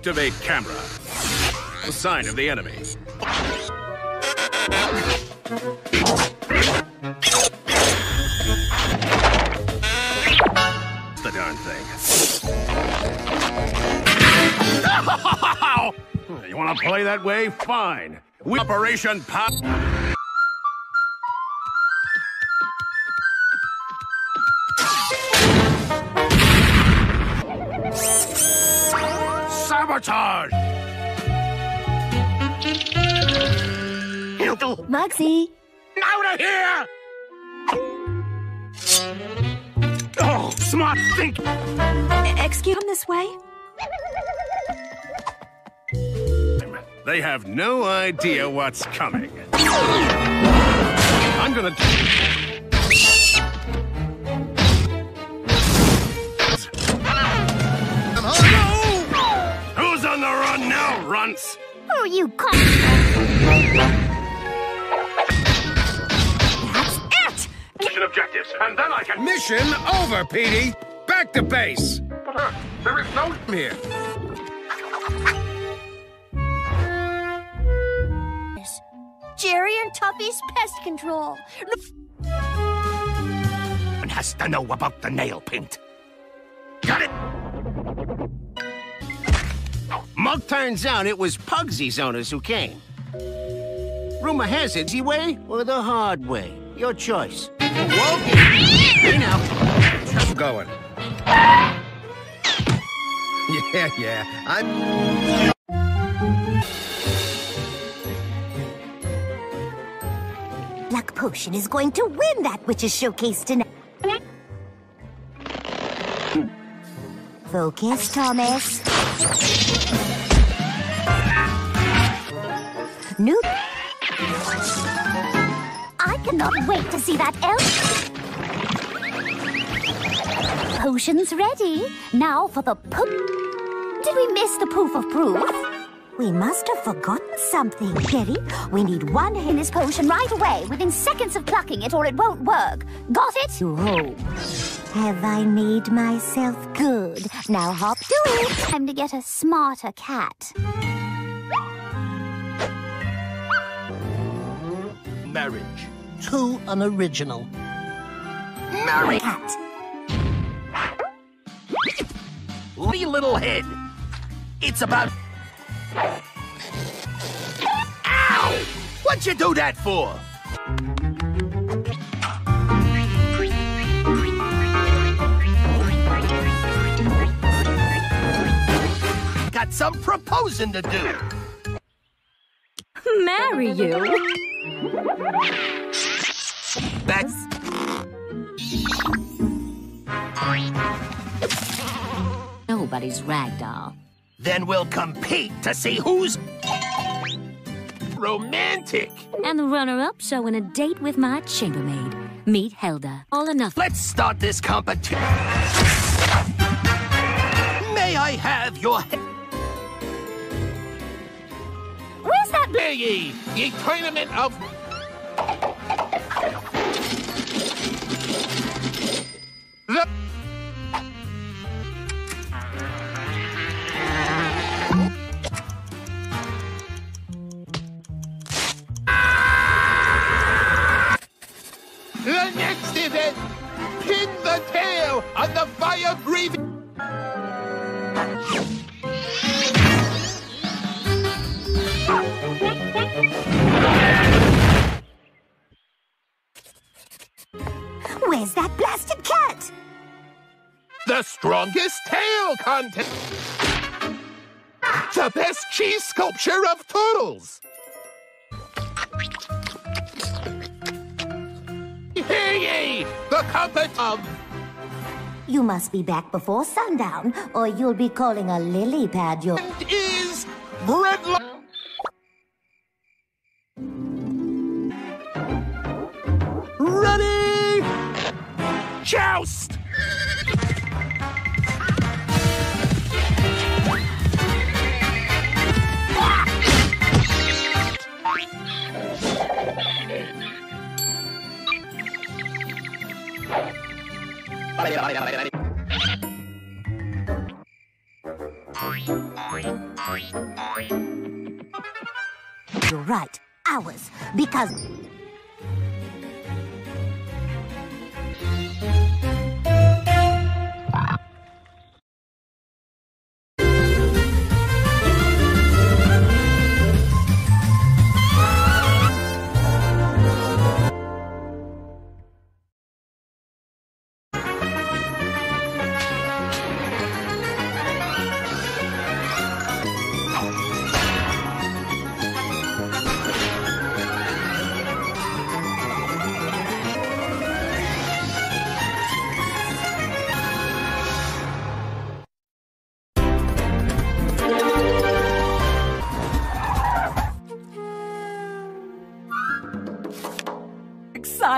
Activate camera. A sign of the enemy. The darn thing. you want to play that way? Fine. We Operation Pop. Sabotage! Mugsy, Out of here! Oh, smart think! excuse me this way? They have no idea what's coming. I'm gonna. Run now, runts? Who you call? That's it! Mission objectives, and then I can. Mission over, Petey. Back to base. But, uh, there is no. Here. Jerry and Tuffy's pest control. One has to know about the nail paint. Got it? Mug turns out it was Pugsy's owners who came. Rumor has it the way or the hard way. Your choice. Whoa! Hey now. I'm going. Yeah, yeah. I'm. Luck Potion is going to win that witch's showcase tonight. Focus, Thomas. New. I cannot wait to see that elf. Potions ready. Now for the po. Did we miss the proof of proof? We must have forgotten something, Perry. We need one Hennis potion right away, within seconds of plucking it, or it won't work. Got it? Home. Have I made myself good? Now hop to it. Time to get a smarter cat. Marriage. Too unoriginal. Marry cat. Wee little head. It's about. Ow! What'd you do that for? Got some proposing to do. Marry you? That's Nobody's ragdoll. then we'll compete to see who's romantic. And the runner-up showing a date with my chambermaid. Meet Helda. All nothing. Let's start this competition. May I have your that? Ye, ye tournament of Where's that blasted cat? The strongest tail contest. The best cheese sculpture of turtles. Hear ye, the compet of You must be back before sundown, or you'll be calling a lily pad your. is Breadline. You're right, ours, because...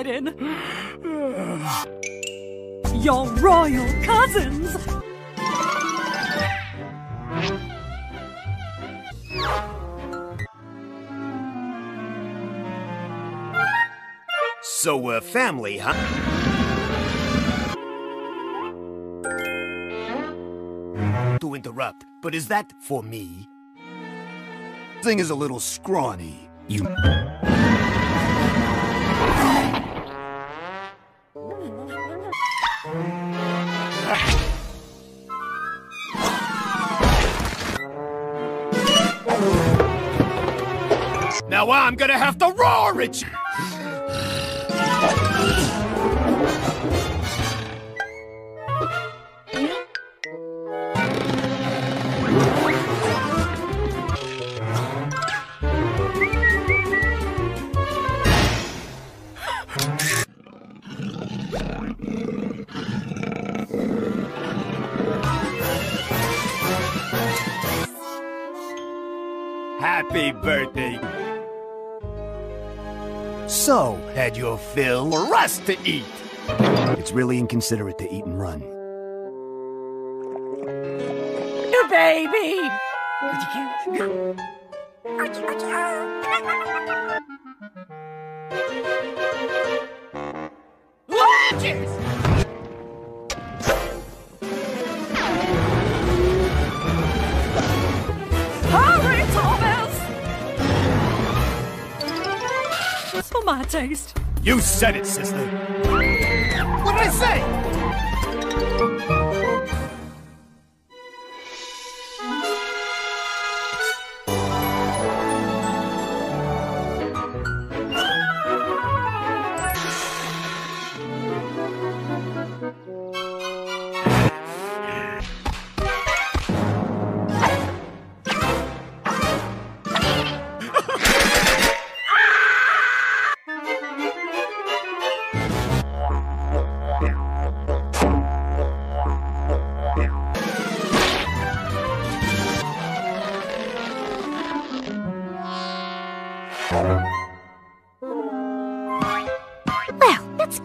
Excited. Your royal cousins. So we're family, huh? To interrupt, but is that for me? Thing is a little scrawny. You. I'm gonna have to roar at you! Happy birthday. So, had your fill or us to eat? It's really inconsiderate to eat and run. Your baby. Hurry, For my taste. You said it, sister. What did I say?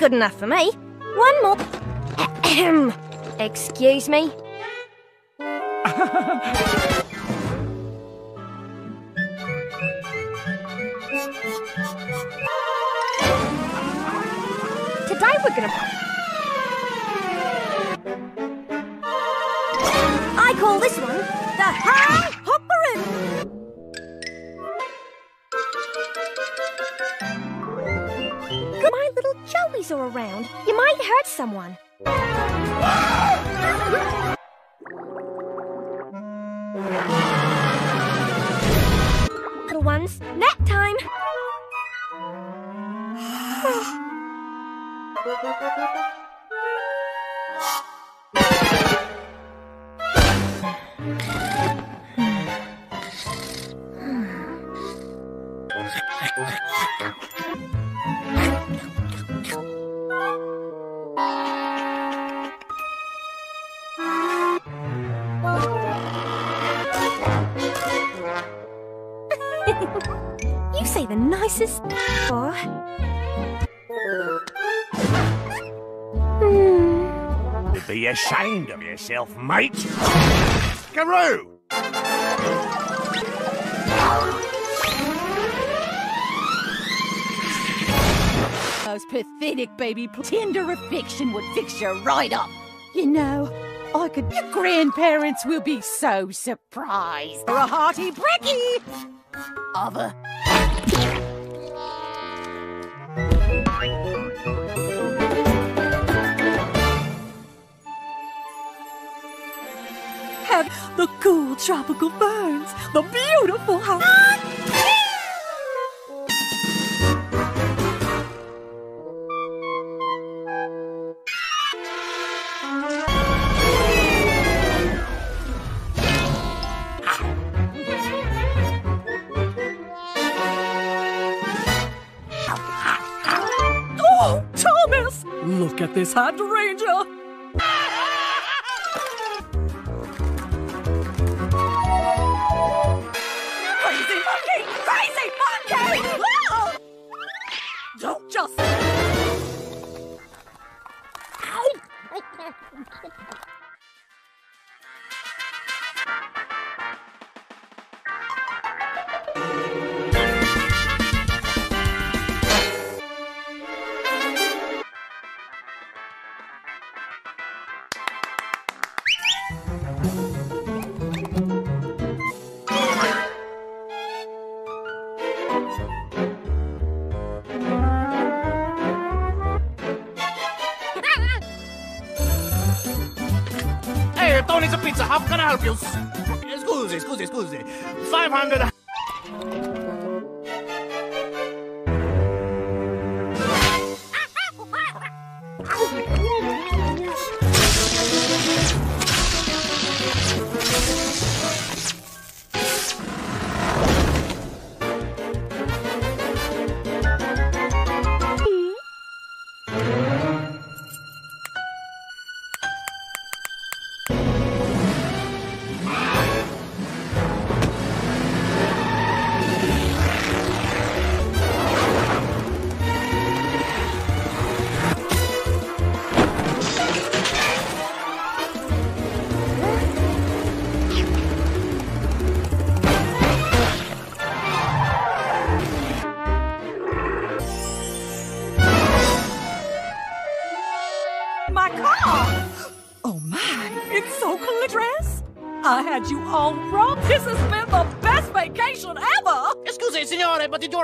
Good enough for me. One more. Ahem. Excuse me. Today we're gonna. I call this one the High someone. Little ones, nap time. Say the nicest. Oh. Hmm. Be ashamed of yourself, mate. Garoo! Those pathetic baby tender affection would fix you right up. You know, I could. Your grandparents will be so surprised. For a hearty brekkie. Other. The cool tropical ferns, the beautiful house. Oh, Thomas! Look at this hydrangea! You? Scusi, scusi, scusi. 500.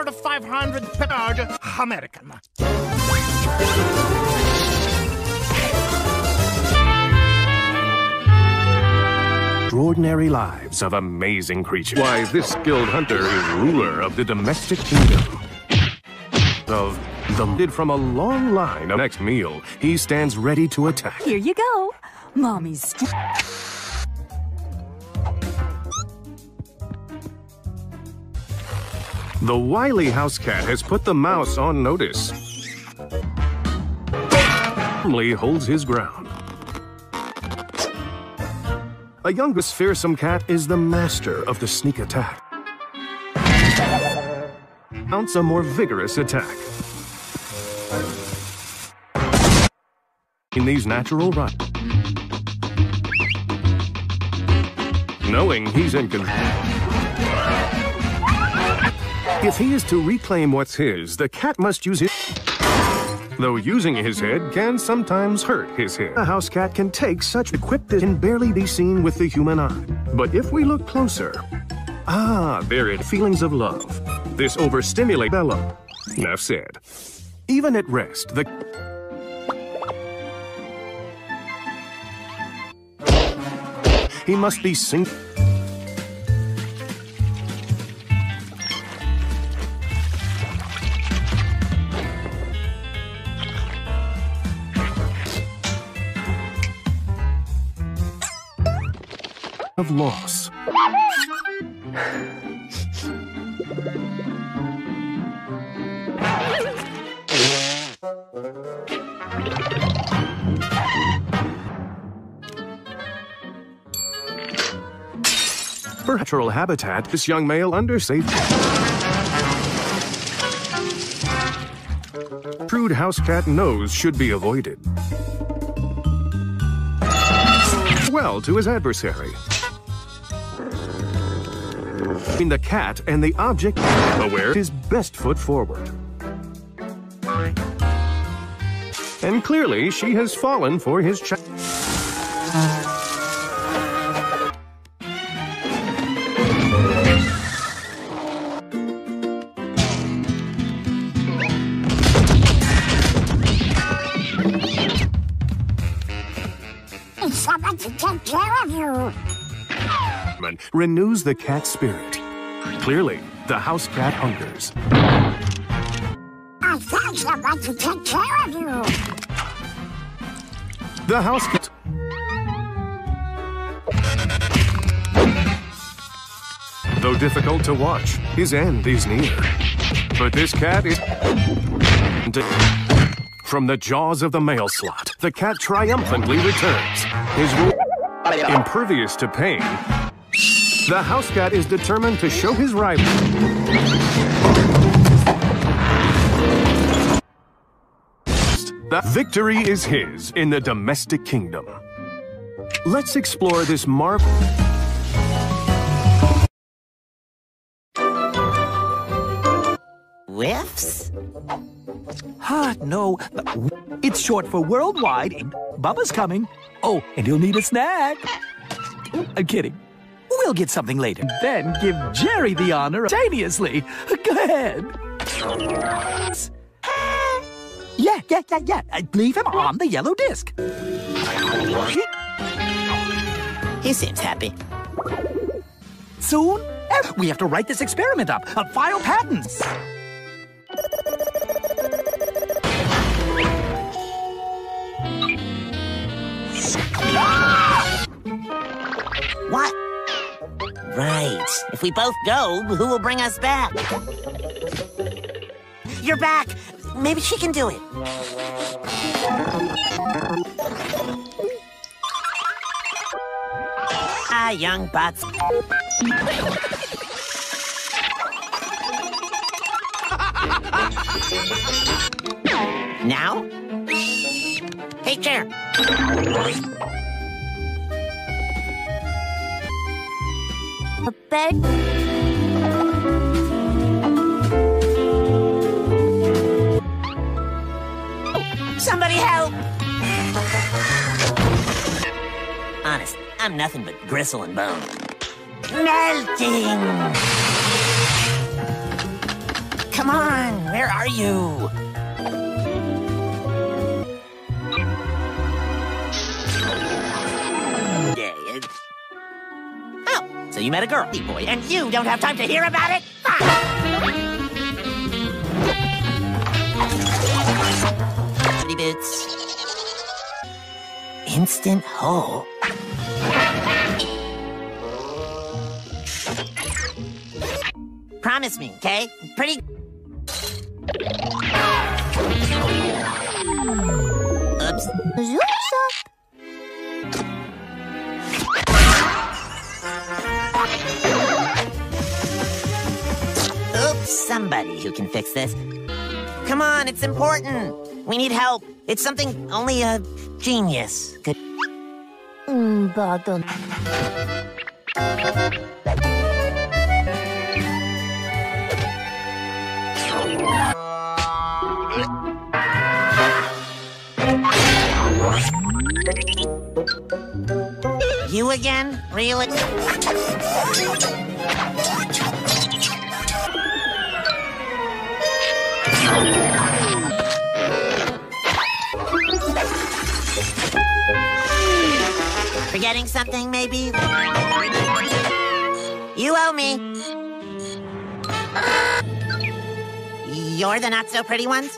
signore, but you ordered 500 charge American. Extraordinary lives of amazing creatures. Why, this skilled hunter is ruler of the domestic kingdom. Of the lid from a long line of next meal, he stands ready to attack. Here you go. Mommy's. The wily house cat has put the mouse on notice. Firmly holds his ground. A youngest fearsome cat is the master of the sneak attack. Mounts a more vigorous attack. In these natural run. Knowing he's in control. If he is to reclaim what's his, the cat must use his. Though using his head can sometimes hurt his head. A house cat can take such equip that can barely be seen with the human eye. But if we look closer, ah, there it feelings of love. This overstimulate bellow. Enough said. Even at rest, the he must be sing. Of loss. For natural habitat, this young male under safe. Shrewd house cat nose should be avoided. Well to his adversary. Between the cat and the object, aware his best foot forward. And clearly, she has fallen for his cha- Renews the cat spirit. Clearly, the house cat hungers. I found someone to take care of you. The house cat. Though difficult to watch, his end is near. But this cat is. From the jaws of the mail slot, the cat triumphantly returns. His impervious to pain, the house cat is determined to show his rival. The victory is his in the domestic kingdom. Let's explore this marvel. Whiffs? Ah, no. It's short for worldwide. and Bubba's coming. Oh, and he'll need a snack. I'm kidding. We'll get something later. Then give Jerry the honor simultaneously. Go ahead. Yeah, yeah, yeah, yeah. Uh, Leave him on the yellow disc. He seems happy. Soon, eh, we have to write this experiment up, file patents. If we both go, who will bring us back? You're back. Maybe she can do it. Ah, young butts. now? Hey, chair. A bed. Somebody help! Honest, I'm nothing but gristle and bone. Melting! Come on, where are you? You met a girl, boy, and you don't have time to hear about it? Pretty boots. Instant hole. Promise me, okay? Pretty. Oops. Somebody who can fix this. Come on, it's important. We need help. It's something only a genius could. Mm, pardon. You again? Really? Forgetting something, maybe? You owe me. You're the not so pretty ones?